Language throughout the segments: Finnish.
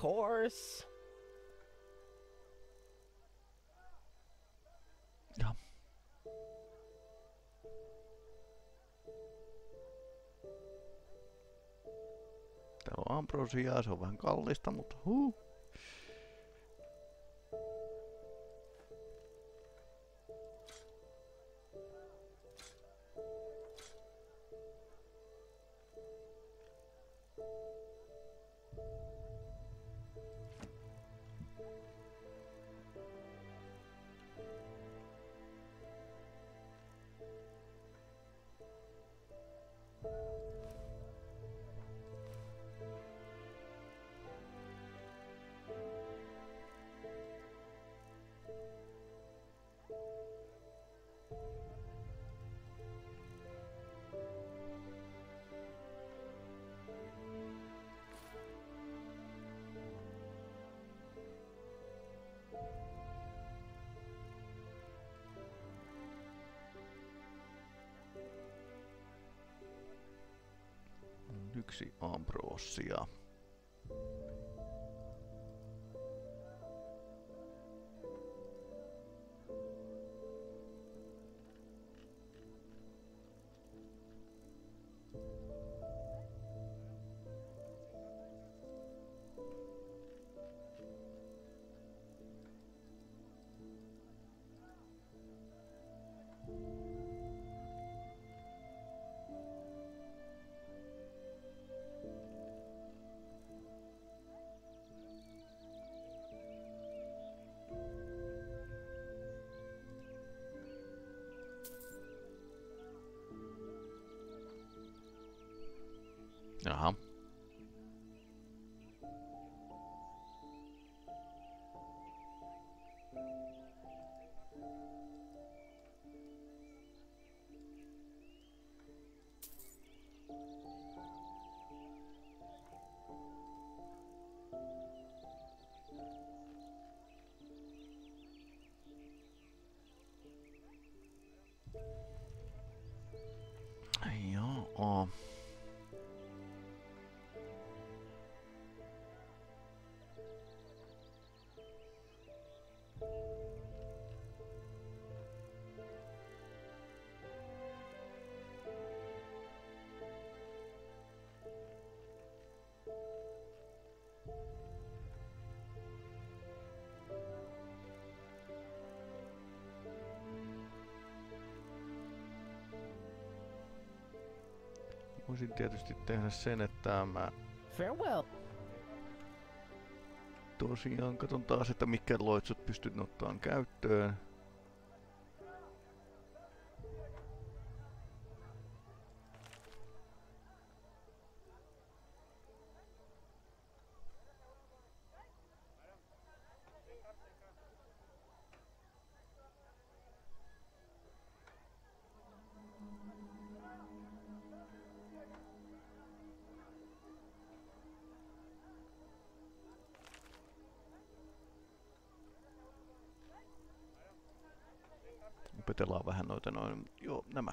course. Täällä on ambrosiaa, se on vähän kallista, mutta huu. Ambrosia. Jaha. Joo. Voisin tietysti tehdä sen, että mä Farewell. tosiaan katson taas, että mikä loitsut pystyn ottaa käyttöön. Opetellaan vähän noita noin, joo nämä.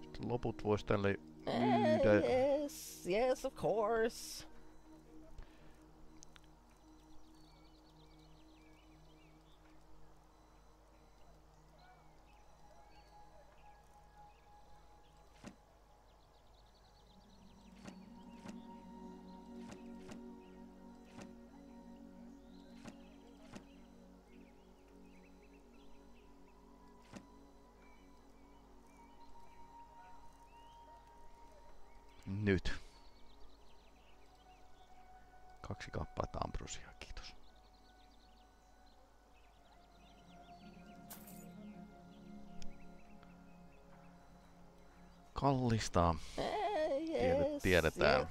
Sitten loput vois tälle myydä. Yes, yes, of course. Kallista. Eh, Tiedät, yes, tiedetään.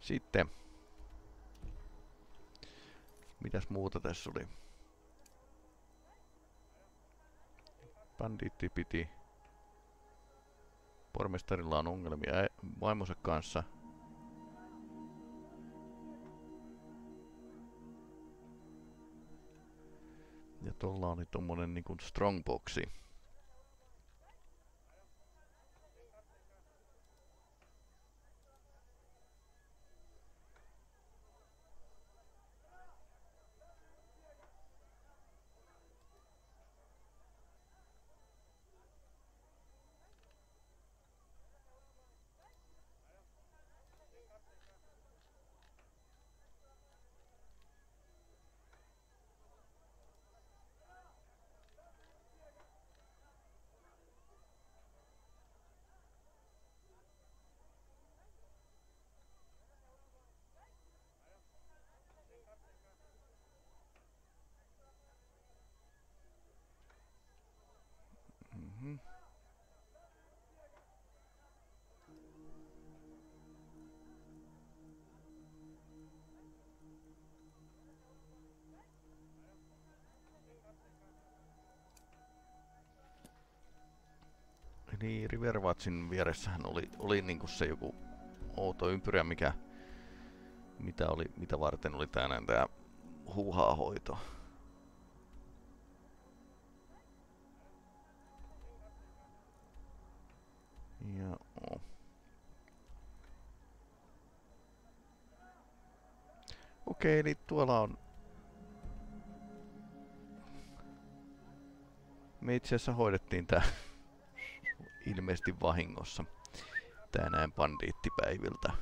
Sitten Mitäs muuta tässä oli? Bandiitti piti. Pormestarilla on ongelmia vaimonsa kanssa. Ja tuolla oli tommonen niinku strongboxi. Niin, Riverwatchin vieressähän oli, oli niinku se joku outo ympyrä, mikä, mitä, oli, mitä varten oli tänään tää huuhaa hoito. Joo. Okei, eli tuolla on... Me itse asiassa hoidettiin tää ilmeisesti vahingossa tänään bandiittipäiviltä.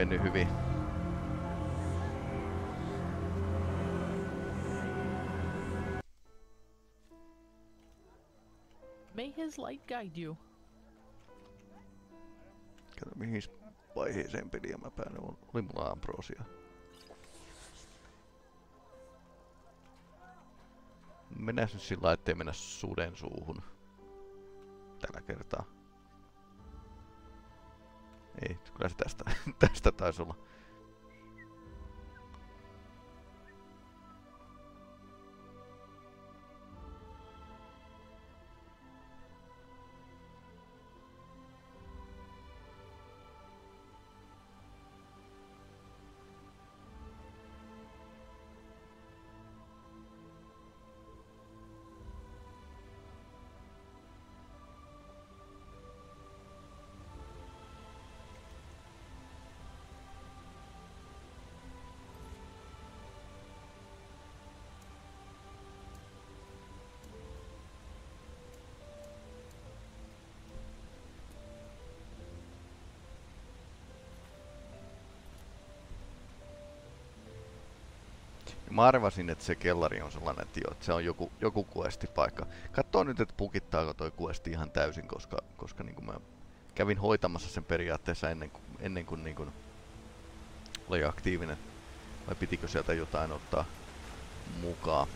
Mennyt hyvin. May his light guide you. Kato mihin vaiheeseen peliä mä päädyin. Oli mulla Ambrosia. Mennään nyt sillä lailla, ettei mennä suden suuhun. Tällä kertaa. Ei, kyllä se tästä, tästä taisi olla. Mä arvasin, että se kellari on sellainen, että, jo, että se on joku, joku questipaikka. Katsoa nyt, että pukittaako toi questi ihan täysin, koska, koska niin kuin mä kävin hoitamassa sen periaatteessa ennen kuin, ennen kuin, niin kuin oli aktiivinen. Vai pitikö sieltä jotain ottaa mukaan?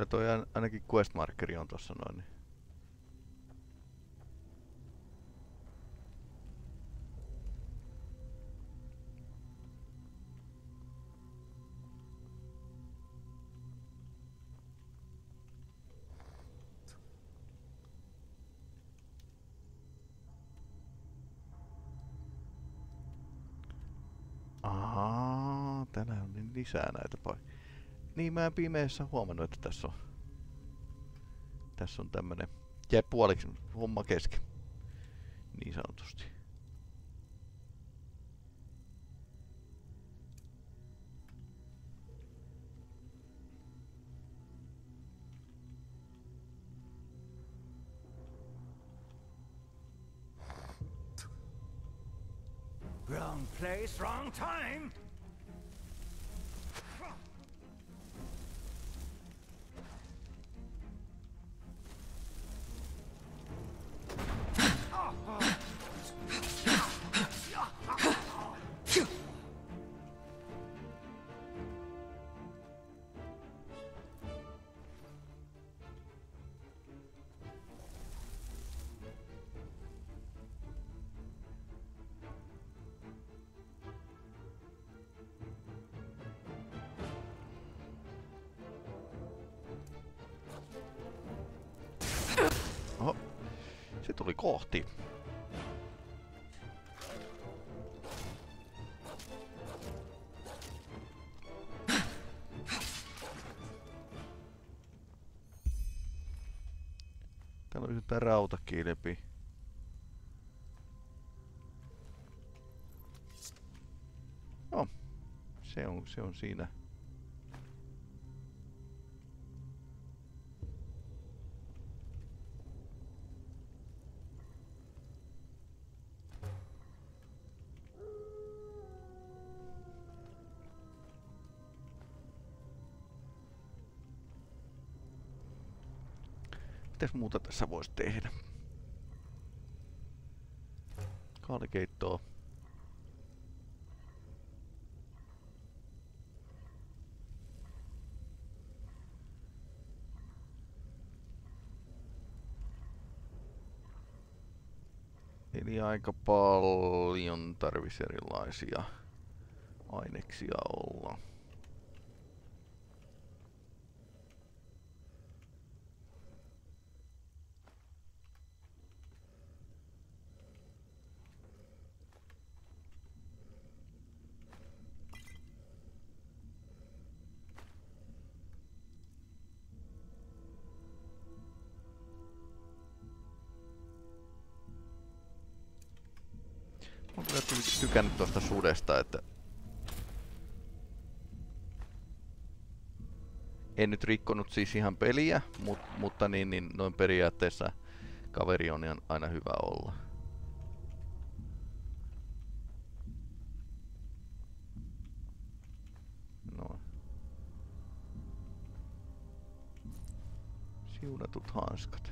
Kyllä toi ain- ainakin quest markeri on tossa noin. Niin. Täällä on niin lisää näitä paikkoja. Niin mä en pimeässä huomannut, että tässä on tässä on tämmönen, jäi puoliksi homma kesken. Niin sanotusti. Wrong place, wrong time. Tuli kohti. Täällä on jotain rautakilpi. No, se on, se on siinä. Muuta tässä voisi tehdä? Kaalikeittoa. Eli aika paljon tarvisi erilaisia aineksia olla. En nyt rikkonut siis ihan peliä, mut, mutta niin, niin noin periaatteessa kaveri on aina hyvä olla. Noin. Siunatut hanskat.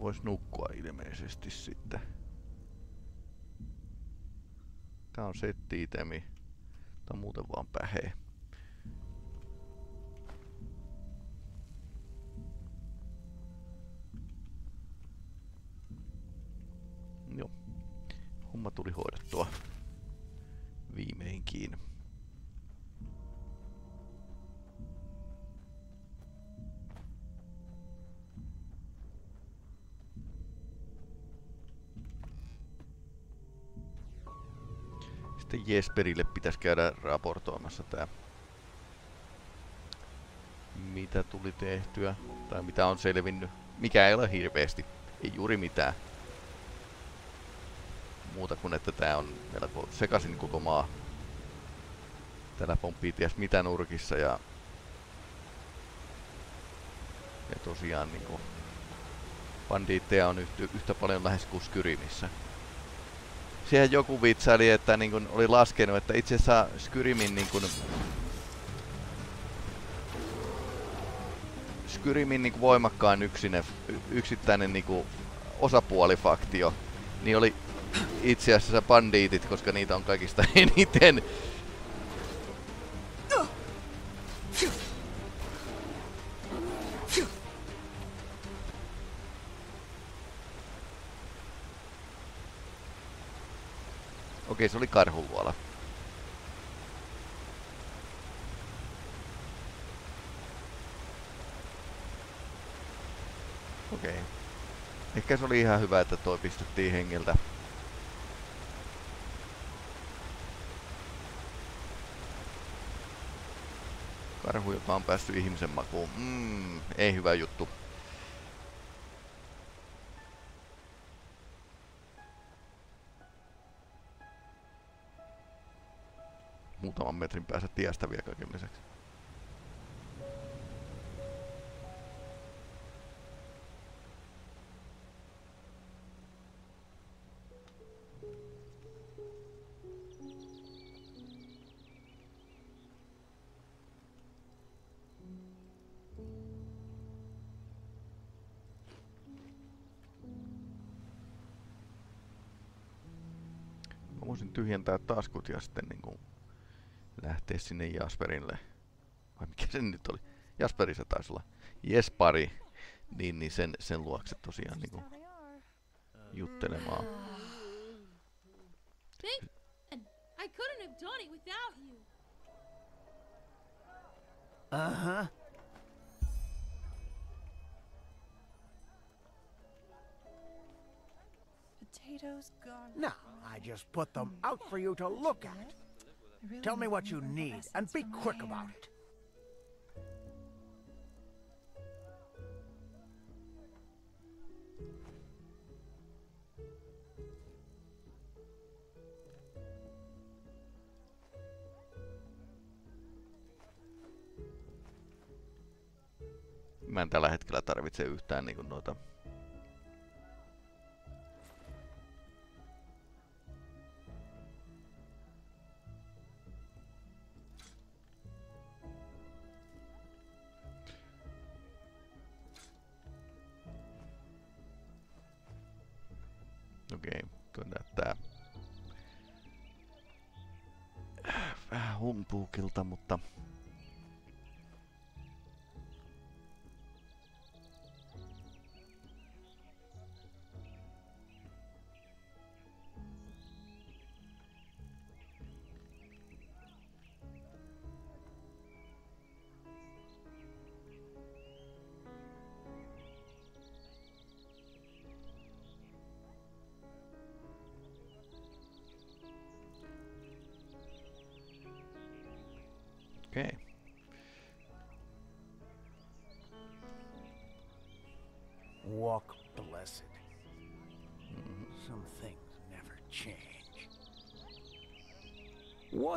Voisi nukkua ilmeisesti sitten. Tää on setti-itemi. Tää on muuten vaan pähe. Joo. Homma tuli hoidettua. Viimeinkin. Sitten Jesperille pitäisi käydä raportoimassa tää mitä tuli tehtyä tai mitä on selvinnyt. Mikä ei ole hirveästi, ei juuri mitään. Muuta kuin että tää on melko sekaisin koko maa. Täällä pomppii ties mitä nurkissa ja ja tosiaan niinku bandiitteja on yhtä, yhtä paljon lähes kuin Skyrimissä siihen joku vitsaili, että niin kun oli laskenut, että itse asiassa Skyrimin niin kun, Skyrimin niin kun voimakkaan yksine, yksittäinen niin kun osapuolifaktio, niin oli itse asiassa bandiitit, koska niitä on kaikista eniten. Se oli karhuluola. Okei. Ehkä se oli ihan hyvä, että toi pistettiin hengiltä. Karhu, joka on päässyt ihmisen makuun. Mm, ei hyvä juttu. Muutaman metrin päässä tiestä vielä kaiken lisäksi. Tyhjentää taskut ja sitten niinku lähteä sinne Jasperille. Vai mikä se nyt oli? Jasperi se taisi olla. Jespari. Niin, niin sen, sen luokse tosiaan niinku juttelemaan. Thank I couldn't have done it without you. Uh huh. Potatoes, garlic. Now, I just put them out for you to look at. Really Tell me what you need and be quick hair. about it. Mä en tällä hetkellä tarvitse yhtään niinku noita Okei, tuo näyttää vähän humpuukilta, mutta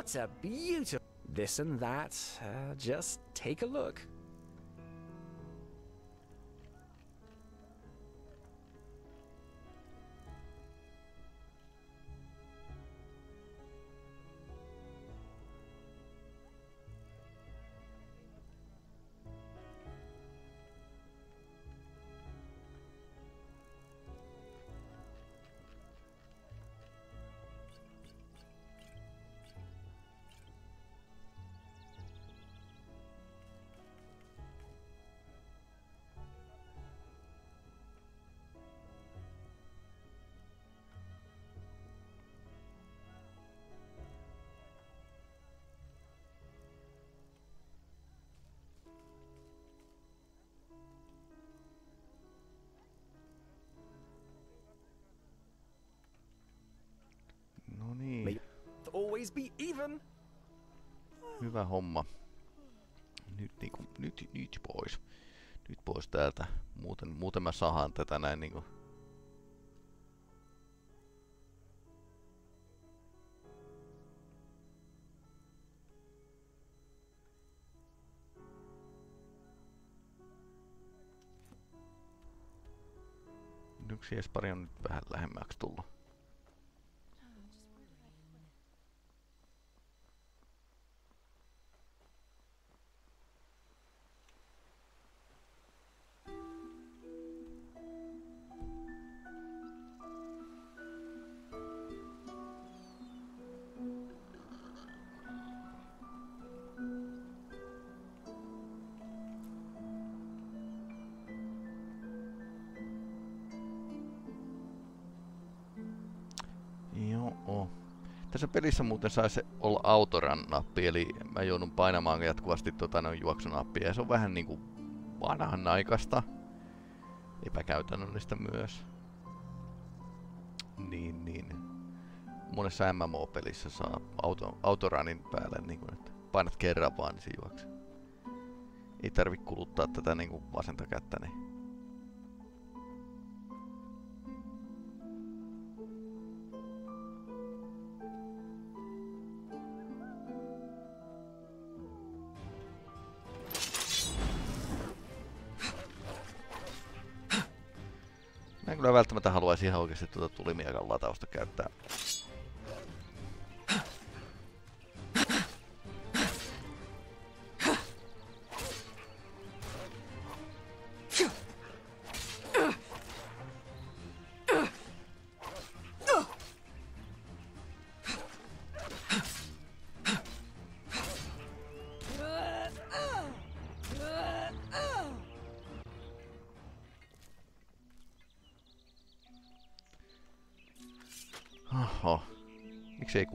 What a beautiful. This and that. Uh, just take a look. Be even. hyvä homma. Nyt, niinku, nyt, nyt pois. Nyt pois täältä. Muuten, muuten mä sahan tätä näin niinku. Yksi Espari on nyt vähän lähemmäksi tullut. Pelissä muuten saisi olla autoran-nappi, eli mä joudun painamaan jatkuvasti tota noin juoksunappia, ja se on vähän niinku vanhanaikaista, epäkäytännöllistä myös. Niin, niin. Monessa MMO-pelissä saa auto, autorunin päälle, niin kun, että painat kerran vaan, niin se juoksee. Ei tarvi kuluttaa tätä niin kuin vasenta kättä, niin kyllä välttämättä haluaisi ihan oikeasti tuota tulimiakan latausta käyttää.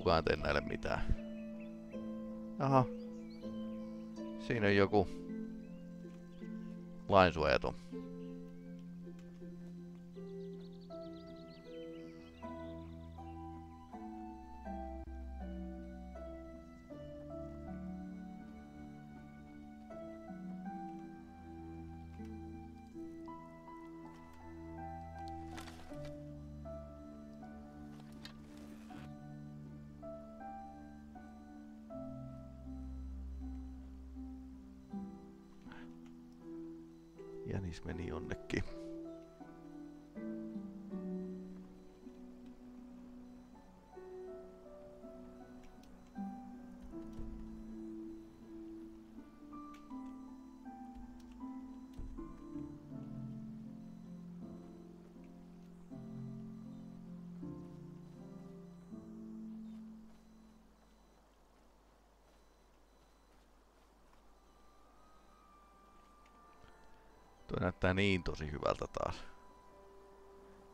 Kukaan tee näille mitään? Aha. Siinä on joku lainsuojaton. Tuo näyttää niin tosi hyvältä taas.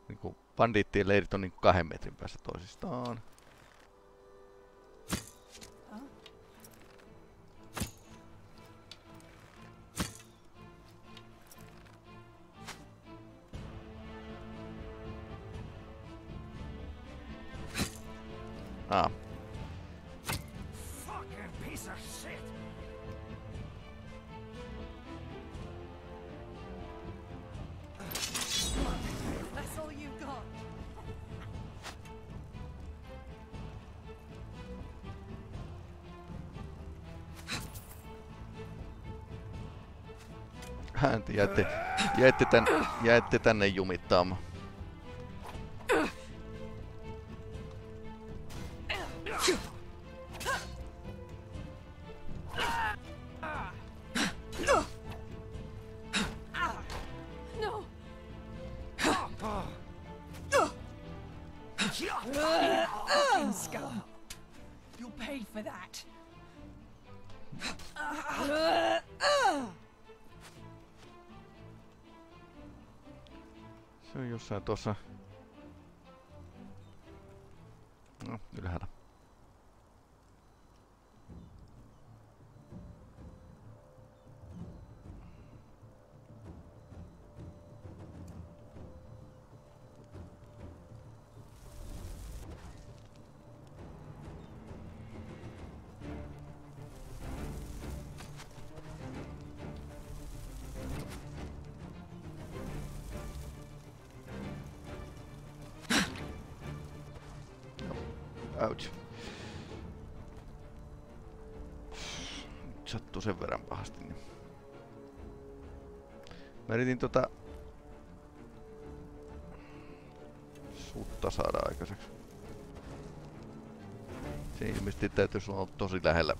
Niinku bandiittien leirit on niinku kahden metrin päässä toisistaan. Jäitte, tän, jäitte tänne jumittaamaan. Ouch. Sattuu sen verran pahasti. Niin. Mä yritin tota... Sutta saada aikaiseksi. Se ilmeisesti täytyisi olla tosi lähellä.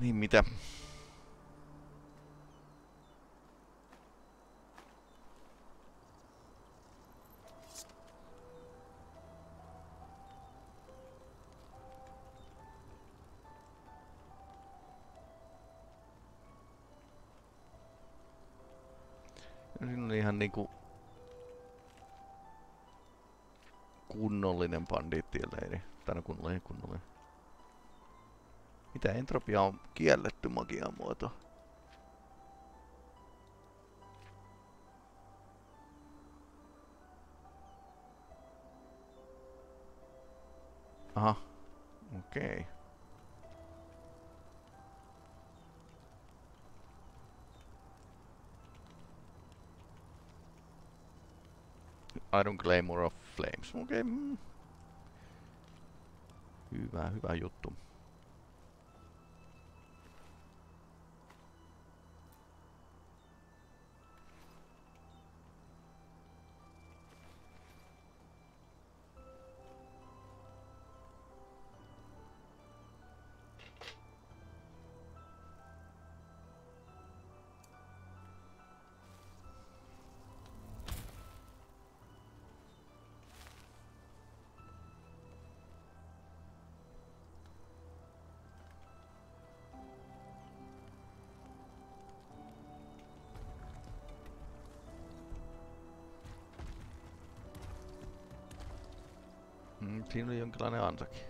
Niin mitä? Kunnollinen bandiittien leiri. Tai no kunnollinen, kunnollinen. Mitä entropia on kielletty magian muoto? Aha. Okei. Okay. Iron Claymore of Flames. Okei. Okay. Hyvä, hyvä juttu. Mm, siinä oli jonkinlainen ansakin.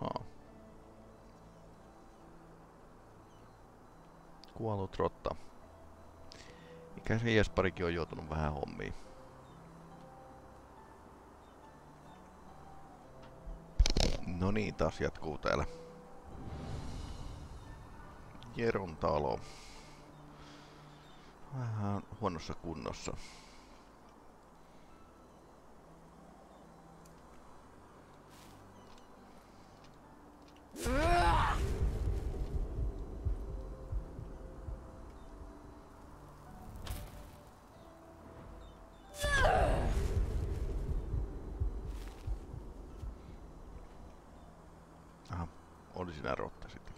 Haa. Kuollut rotta. Ikäisen Jesparikin on joutunut vähän hommiin. No niin, taas jatkuu täällä. Jeron talo. Vähän huonossa kunnossa. Aha, oli siinä rotta sitten.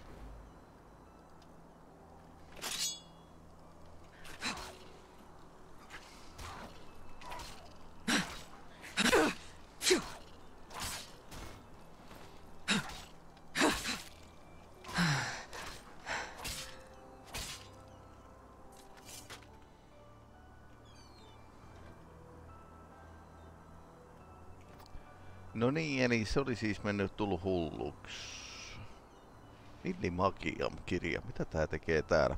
No niin, eli se oli siis mennyt tullut hulluksi. Villimagia kirja. Mitä tää tekee täällä?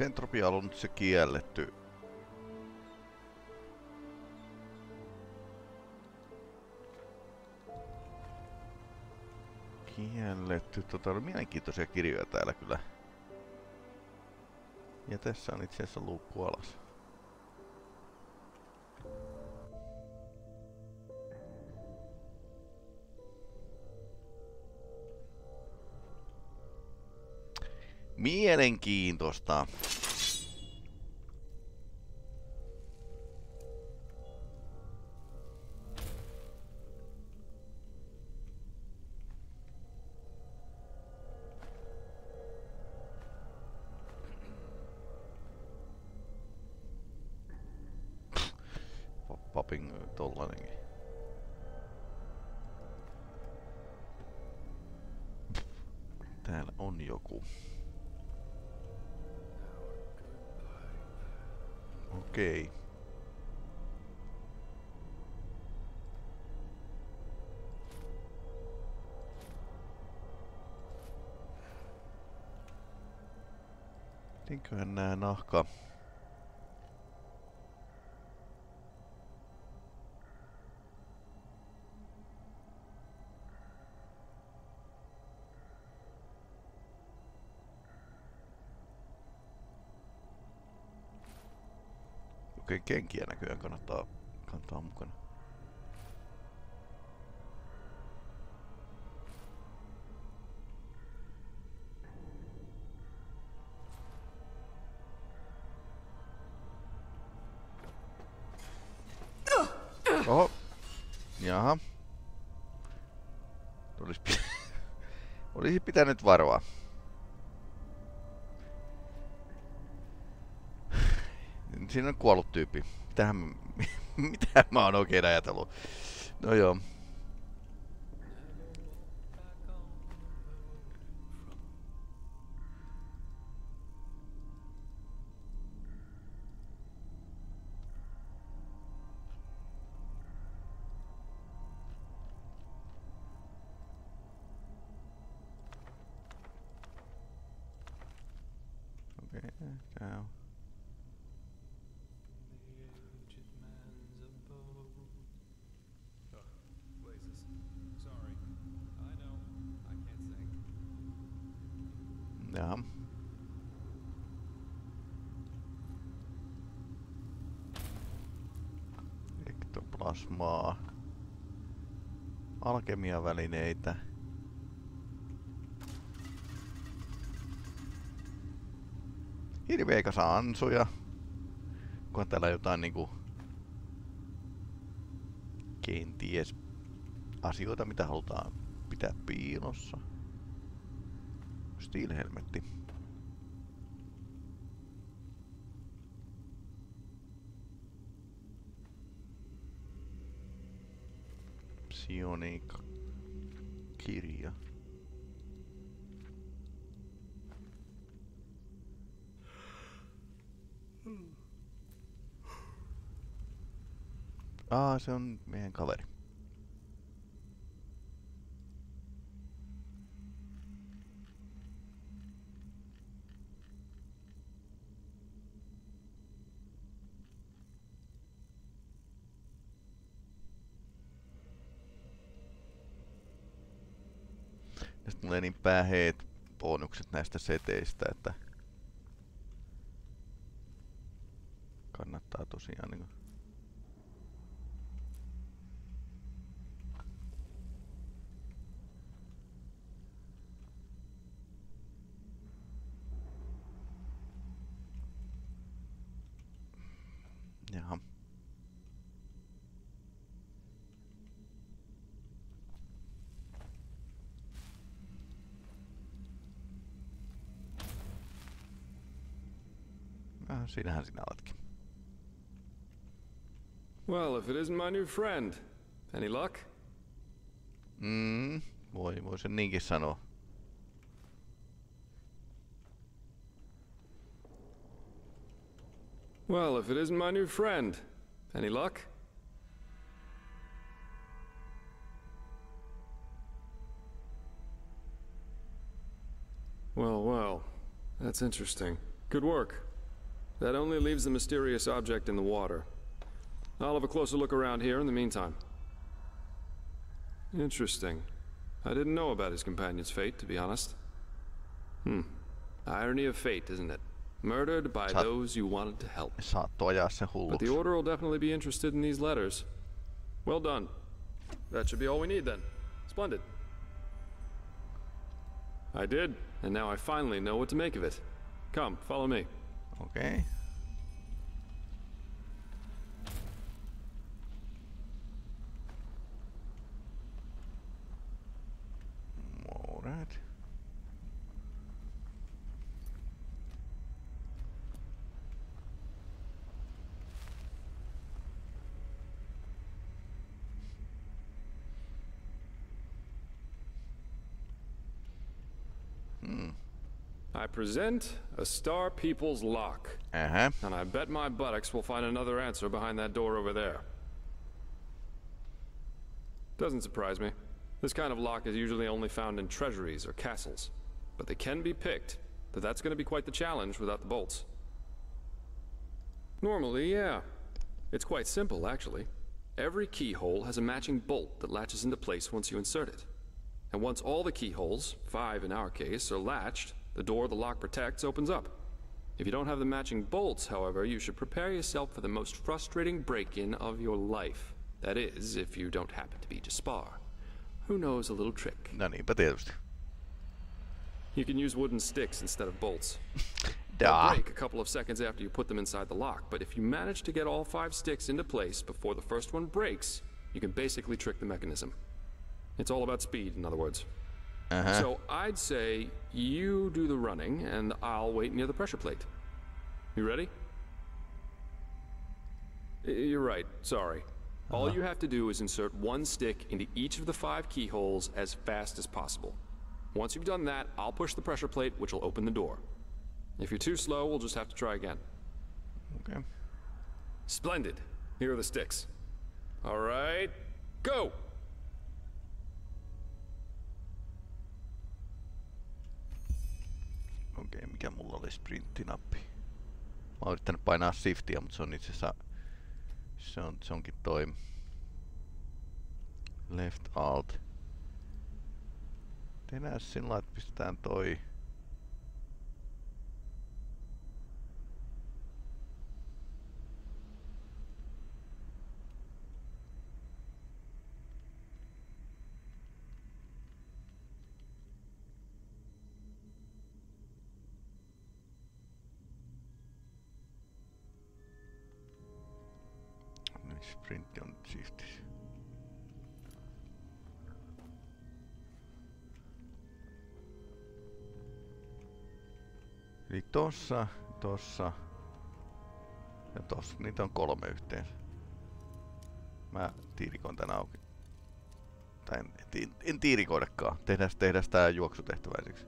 Eikö entropia ollut nyt se kielletty? Kielletty. Tota, oli mielenkiintoisia kirjoja täällä kyllä. Ja tässä on itse asiassa luukku alas. Mielenkiintoista. Mitenköhän nää nahka... Okei, kenkiä näköjään kannattaa kantaa mukana. Olisi pitänyt varoa. Siinä on kuollut tyyppi. Mitähän, mitä mä oon oikein ajatellut? No joo. Alkemiavälineitä. Hirveä kasa ansoja. Onkohan täällä jotain niinku... Kenties asioita, mitä halutaan pitää piilossa. Steel-helmetti. Psioniikka se on meidän kaveri. Tästä tulee niin pääheet bonukset näistä seteistä, että kannattaa tosiaan niin siinähän sinä oletkin. Well, if it isn't my new friend. Any luck? Mm, voi, voi sen niinkin sanoa. Well, if it isn't my new friend. Any luck? Well, well. That's interesting. Good work. That only leaves the mysterious object in the water. I'll have a closer look around here in the meantime. Interesting. I didn't know about his companion's fate, to be honest. Hmm. Irony of fate, isn't it? Murdered by Sat- those you wanted to help. Saattoi ajaa sen But hulluksi. the Order will definitely be interested in these letters. Well done. That should be all we need then. Splendid. I did, and now I finally know what to make of it. Come, follow me. Okei. Okay. Present a Star People's lock. Ähä. And I bet my buttocks we'll find another answer behind that door over there. Doesn't surprise me. This kind of lock is usually only found in treasuries or castles. But they can be picked, but that's going to be quite the challenge without the bolts. Normally, yeah. It's quite simple, actually. Every keyhole has a matching bolt that latches into place once you insert it. And once all the keyholes, five in our case, are latched, the door the lock protects opens up. If you don't have the matching bolts, however, you should prepare yourself for the most frustrating break-in of your life. That is, if you don't happen to be Jaspar. Who knows a little trick? No niinpä tietysti. You can use wooden sticks instead of bolts. They'll break a couple of seconds after you put them inside the lock, but if you manage to get all five sticks into place before the first one breaks, you can basically trick the mechanism. It's all about speed, in other words. Ähä. So I'd say you do the running, and I'll wait near the pressure plate. You ready? You're right, sorry. Uh-huh. All you have to do is insert one stick into each of the five keyholes as fast as possible. Once you've done that, I'll push the pressure plate, which will open the door. If you're too slow, we'll just have to try again. Okay. Splendid. Here are the sticks. All right, go! Okei, mikä mulla oli sprinttinappi? Mä oon yrittänyt painaa shiftiä, mutta se on itse asiassa... Se, on, se onkin toi... Left alt. Tehdään sillä että pistetään toi... tossa, tossa ja tossa. Niitä on kolme yhteensä. Mä tiirikoin tän auki. Tai en, en, en tiirikoidakaan. Tehdään, tehdään tää juoksutehtäväiseksi.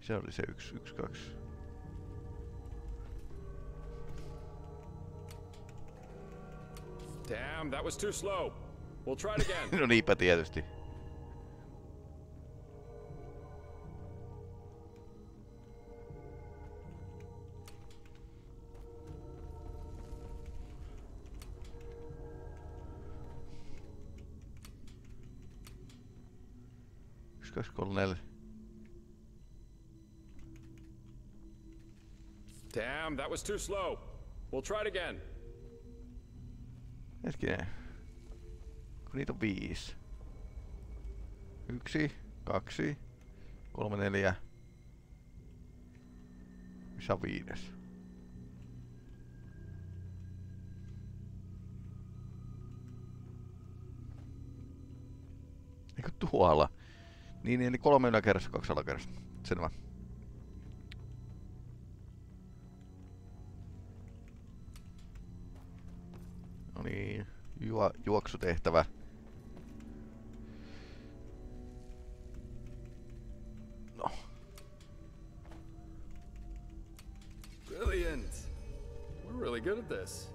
Se oli se yksi, yksi, kaksi. Damn, that was too slow. We'll try it again. No niinpä tietysti. Yksi, kaksi, kolme, neljä. Damn, that was too slow. We'll try it again. Hetkinen. Niitä on viisi. Yksi, kaksi, kolme, neljä. Missä on viides? Eikö tuolla? Niin, eli kolme yläkerrassa, kaksi alakerrassa. Selvä. No niin, juo, juoksutehtävä. Really good at this.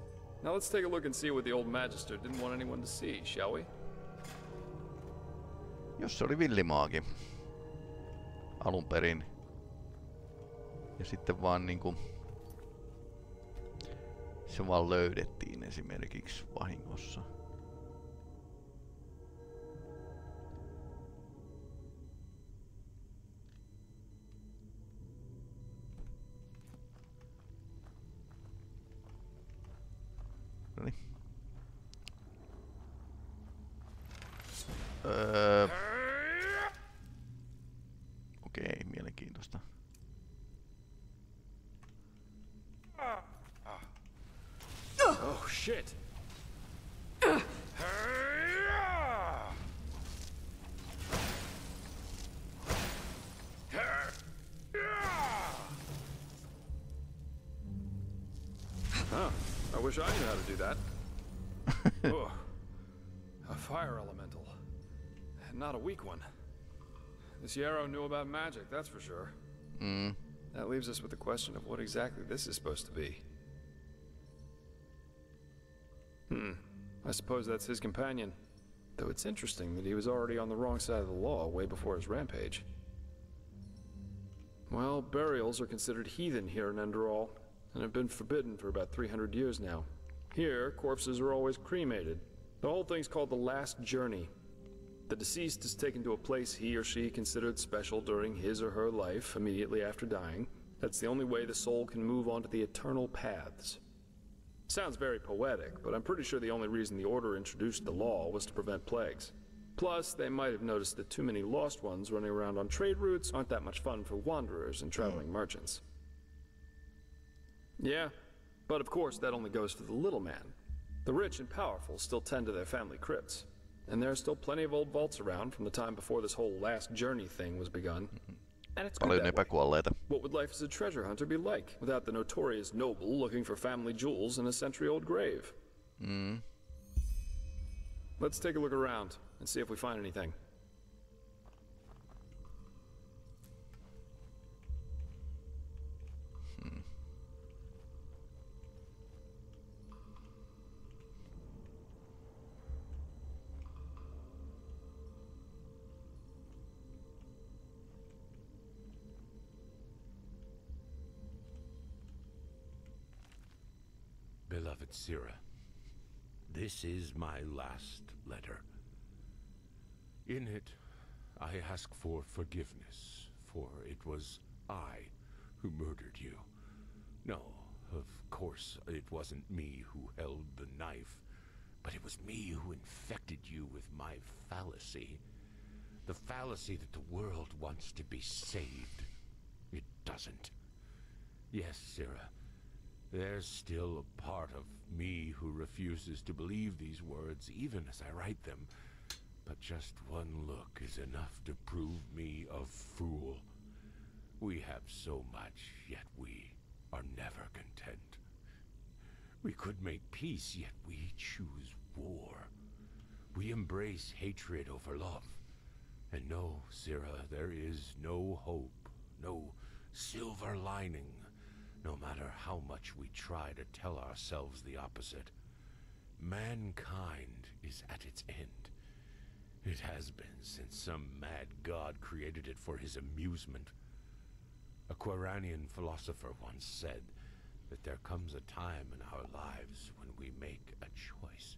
Now let's take a look and see what the old Magister didn't want anyone to see, shall we? jos se oli villimaagi. Alun perin. Ja sitten vaan niinku... Se vaan löydettiin esimerkiksi vahingossa. Öö, okei, mielenkiintoista. Oh, shit. Huh. I wish I knew how to do that. Not a weak one. This Yarrow knew about magic, that's for sure. Mm. That leaves us with the question of what exactly this is supposed to be. Hmm. I suppose that's his companion. Though it's interesting that he was already on the wrong side of the law way before his rampage. Well, burials are considered heathen here in Enderall, and have been forbidden for about 300 years now. Here, corpses are always cremated. The whole thing's called the Last Journey. The deceased is taken to a place he or she considered special during his or her life immediately after dying. That's the only way the soul can move on to the eternal paths. Sounds very poetic, but I'm pretty sure the only reason the Order introduced the law was to prevent plagues. Plus, they might have noticed that too many lost ones running around on trade routes aren't that much fun for wanderers and traveling hmm. merchants. Yeah, but of course that only goes for the little man. The rich and powerful still tend to their family crypts. And there are still plenty of old vaults around from the time before this whole last journey thing was begun. And it's good Paljon epäkuolleita. What would life as a treasure hunter be like without the notorious noble looking for family jewels in a century-old grave? Mm. Let's take a look around and see if we find anything. Sira, this is my last letter. In it, I ask for forgiveness, for it was I who murdered you. No, of course, it wasn't me who held the knife, but it was me who infected you with my fallacy. The fallacy that the world wants to be saved. It doesn't. Yes, Sira. There's still a part of me who refuses to believe these words, even as I write them. But just one look is enough to prove me a fool. We have so much, yet we are never content. We could make peace, yet we choose war. We embrace hatred over love. And no, Sira, there is no hope, no silver lining no matter how much we try to tell ourselves the opposite. Mankind is at its end. It has been since some mad god created it for his amusement. A Quiranian philosopher once said that there comes a time in our lives when we make a choice.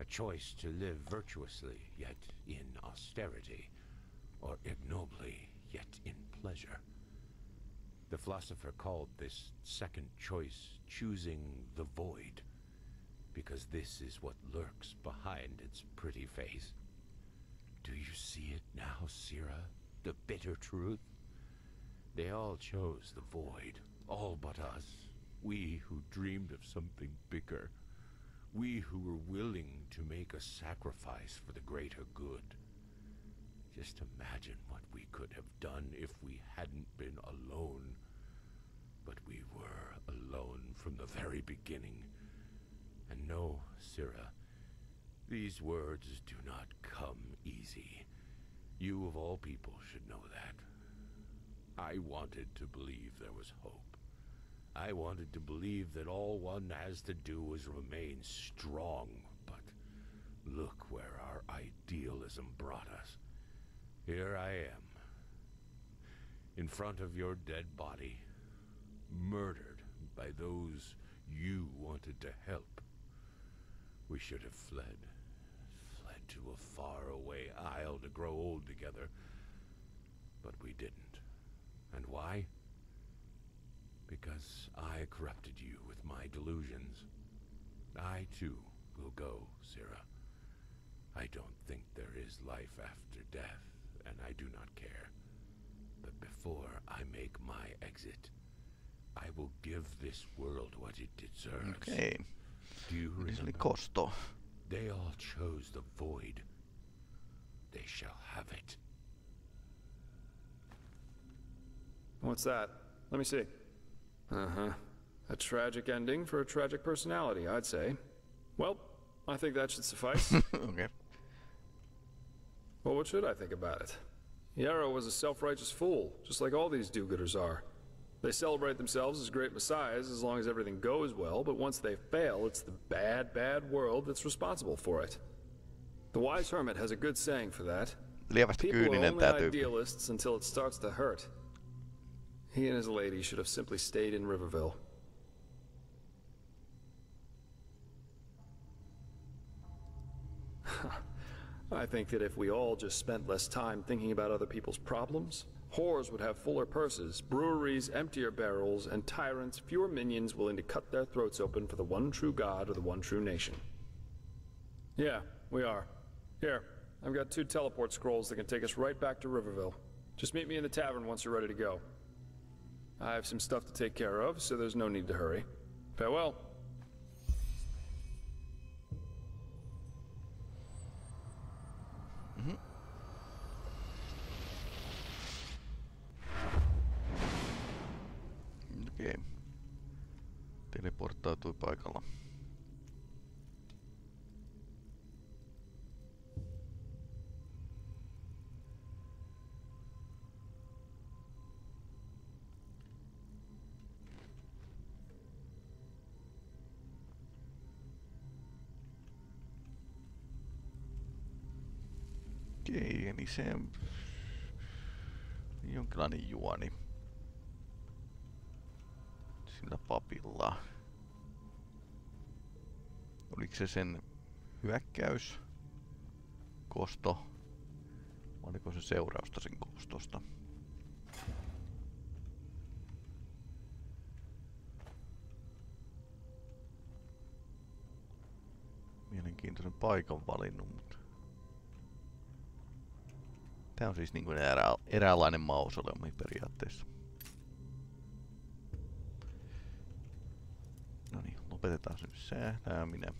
A choice to live virtuously, yet in austerity, or ignobly, yet in pleasure. The philosopher called this second choice choosing the void, because this is what lurks behind its pretty face. Do you see it now, Sira? The bitter truth? They all chose the void, all but us. We who dreamed of something bigger. We who were willing to make a sacrifice for the greater good. Just imagine what we could have done if we hadn't been alone. But we were alone from the very beginning. And no, Sira, these words do not come easy. You, of all people, should know that. I wanted to believe there was hope. I wanted to believe that all one has to do is remain strong, but look where our idealism brought us. Here I am, in front of your dead body, murdered by those you wanted to help. We should have fled, fled to a faraway isle to grow old together, but we didn't. And why? Because I corrupted you with my delusions. I, too, will go, Sira. I don't think there is life after death, and I do not care. But before I make my exit, I will give this world what it deserves. Okei. Do you Eli se oli remember? kosto. They all chose the void. They shall have it. What's that? Let me see. Uh huh. A tragic ending for a tragic personality, I'd say. Well, I think that should suffice. Okay. Well, what should I think about it? Yarrow was a self-righteous fool, just like all these do-gooders are. They celebrate themselves as great messiahs as long as everything goes well, but once they fail, it's the bad, bad world that's responsible for it. The wise hermit has a good saying for that. Lievästi People are only idealists until it starts to hurt. He and his lady should have simply stayed in Riverville. I think that if we all just spent less time thinking about other people's problems, whores would have fuller purses, breweries emptier barrels, and tyrants fewer minions willing to cut their throats open for the one true God or the one true nation. Yeah, we are. Here, I've got two teleport scrolls that can take us right back to Riverville. Just meet me in the tavern once you're ready to go. I have some stuff to take care of, so there's no need to hurry. Farewell. Teleporttautui paikalla. Okei, eli se jonkinlainen juoni sillä papilla. Oliko se sen hyökkäys, kosto, oliko se seurausta sen kostosta? Mielenkiintoisen paikan valinnut, mutta... Tää on siis niinku erää, eräänlainen mausoleumi periaatteessa. No niin, lopetetaan se nyt säätääminen.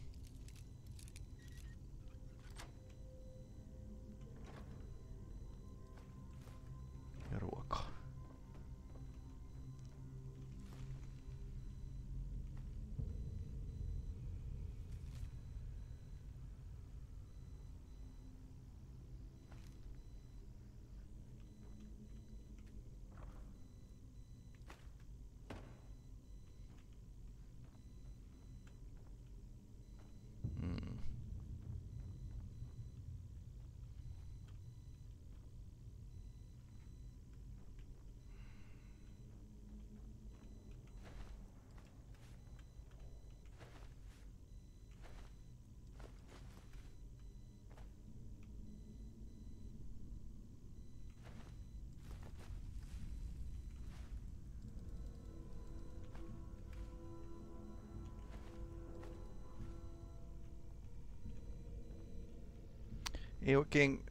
Ei oikein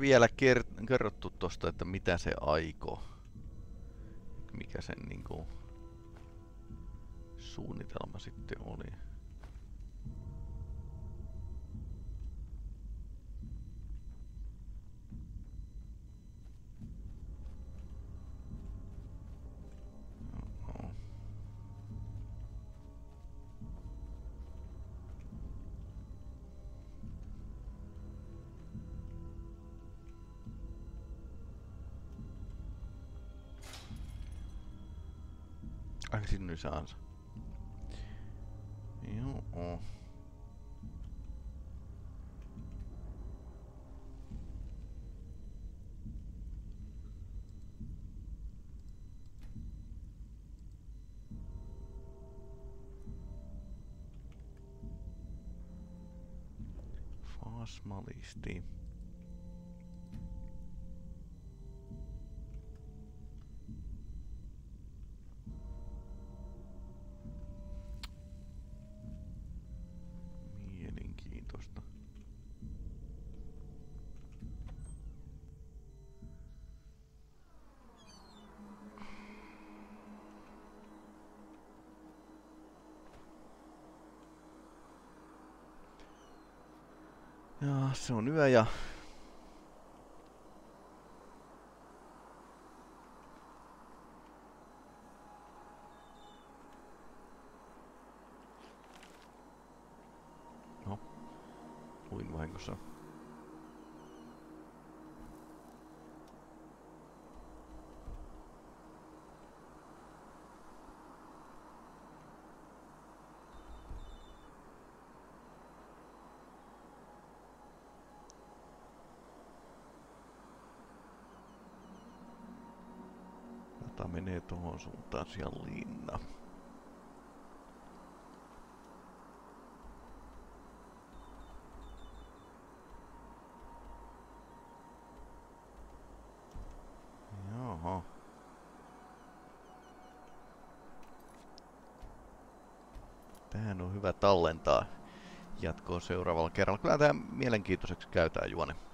vielä ker- kerrottu tosta, että mitä se aikoo. Mikä sen niinku suunnitelma sitten oli. Ai sinne saansa. Joo. Fasmalisti. Mielenkiintoista. Ja se on yö ja No. Tää menee tuohon suuntaan siellä linna. Tähän on hyvä tallentaa jatkoa seuraavalla kerralla. Kyllä tämä mielenkiintoiseksi käytää juone.